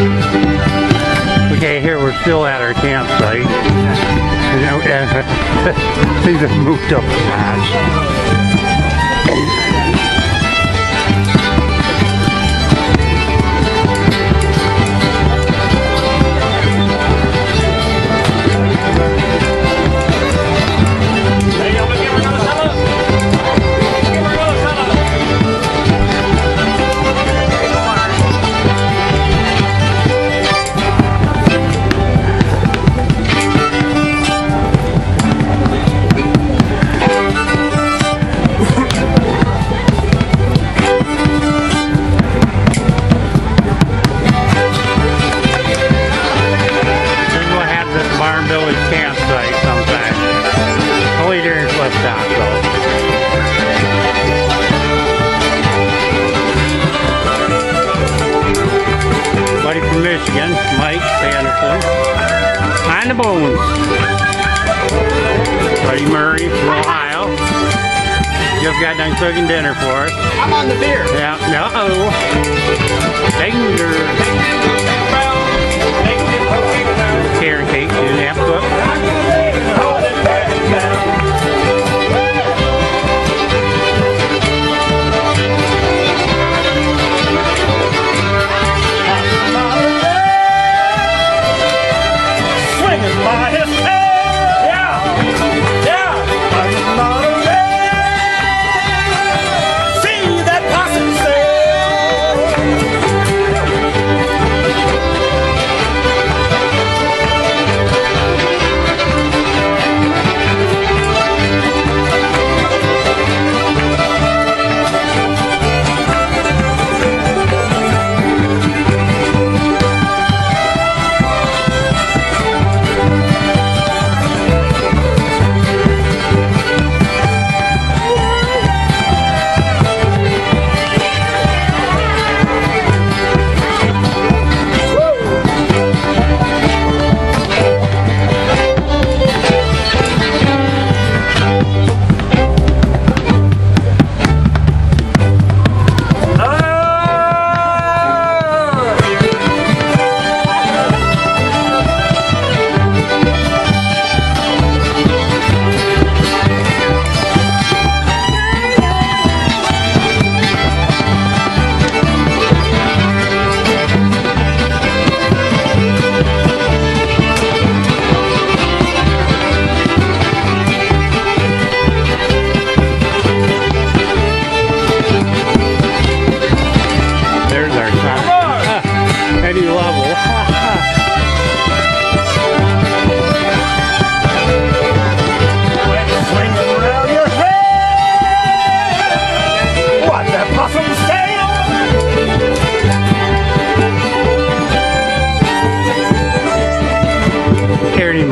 Okay, here we're still at our campsite. Things have moved up a campsite sometimes. Only during flip top though. Buddy from Michigan, Mike Sanderson. On the bones. Buddy Murray from Ohio. Just got done cooking dinner for us. I'm on the beer. Yeah, no. oh